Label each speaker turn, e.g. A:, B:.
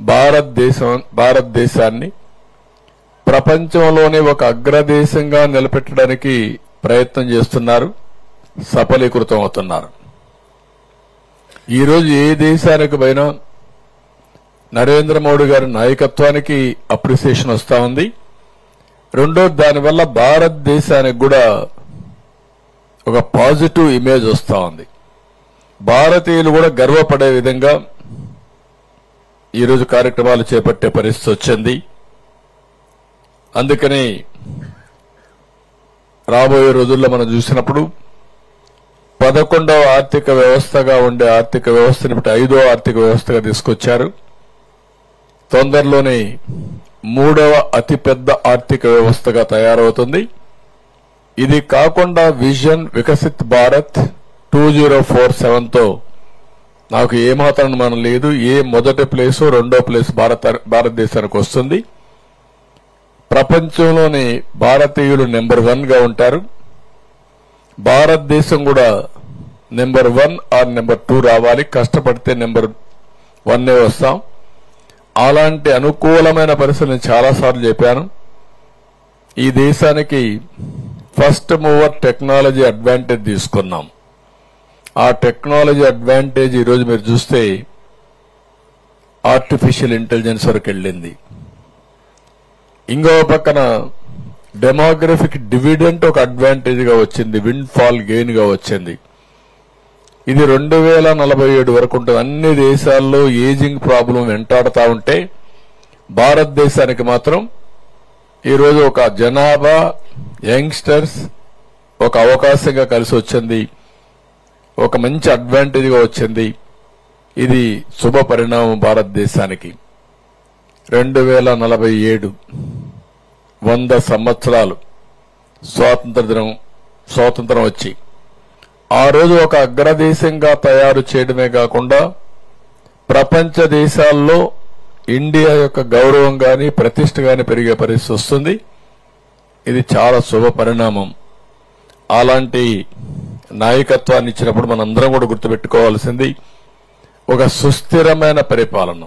A: భారతదేశం భారతదేశాన్ని ప్రపంచంలోనే ఒక అగ్రదేశంగా నిలబెట్టడానికి ప్రయత్నం చేస్తున్నారు సఫలీకృతం అవుతున్నారు. ఈరోజు ఏ దేశానికి పోయినా నరేంద్ర మోడీ గారి నాయకత్వానికి అప్రిసియేషన్ వస్తా ఉంది. రెండో దానివల్ల భారతదేశానికి కూడా ఒక పాజిటివ్ ఇమేజ్ వస్తూ ఉంది. భారతీయులు కూడా గర్వపడే విధంగా ఈరోజు కార్యక్రమాలు చేపట్టే పరిస్థితి వచ్చింది. అందుకని రాబోయే రోజుల్లో మనం చూసినప్పుడు పదకొండవ ఆర్థిక వ్యవస్థగా ఉండే ఆర్థిక వ్యవస్థని ఇప్పుడు ఐదో ఆర్థిక వ్యవస్థగా తీసుకొచ్చారు. తొందరలోనే మూడవ అతిపెద్ద ఆర్థిక వ్యవస్థగా తయారవుతుంది. ఇది కాకుండా vision Viksit Bharat two zero four సెవెన్తో నాకు ఏమాత్రం మనం లేదు. ఏ మొదటి ప్లేసు రెండో ప్లేస్ భారత భారతదేశానికి వస్తుంది. ప్రపంచంలోనే భారతీయులు నెంబర్ వన్గా ఉంటారు. భారతదేశం కూడా number one or number two రావాలి. కష్టపడితే నెంబర్ వన్నే వస్తాం. అలాంటి అనుకూలమైన పరిస్థితి నేను చాలాసార్లు చెప్పాను. ఈ దేశానికి ఫస్ట్ మూవర్ టెక్నాలజీ అడ్వాంటేజ్ తీసుకున్నాం. ఆ టెక్నాలజీ అడ్వాంటేజ్ ఈరోజు మీరు చూస్తే ఆర్టిఫిషియల్ ఇంటెలిజెన్స్ వరకు వెళ్ళింది. ఇంకో పక్కన డెమోగ్రఫిక్ డివిడెంట్ ఒక అడ్వాంటేజ్గా వచ్చింది విండ్ ఫాల్ గెయిన్గా వచ్చింది. ఇది రెండు వేల నలభై ఏడు వరకు ఉంటుంది. అన్ని దేశాల్లో ఏజింగ్ ప్రాబ్లం వెంటాడుతూ ఉంటే భారతదేశానికి మాత్రం ఈరోజు ఒక జనాభా యంగ్స్టర్స్ ఒక అవకాశంగా కలిసి వచ్చింది. ఒక మంచి అడ్వాంటేజ్గా వచ్చింది. ఇది శుభ పరిణామం భారతదేశానికి. రెండు వేల నలభై ఏడు వంద సంవత్సరాలు స్వాతంత్ర దినం స్వాతంత్రం వచ్చి. ఆ రోజు ఒక అగ్రదేశంగా తయారు చేయడమే కాకుండా ప్రపంచ దేశాల్లో ఇండియా యొక్క గౌరవం కానీ ప్రతిష్ట కానీ పెరిగే పరిస్థితి వస్తుంది. ఇది చాలా శుభ పరిణామం. అలాంటి నాయకత్వాన్ని ఇచ్చినప్పుడు మనందరం కూడా గుర్తుపెట్టుకోవాల్సింది ఒక సుస్థిరమైన పరిపాలన.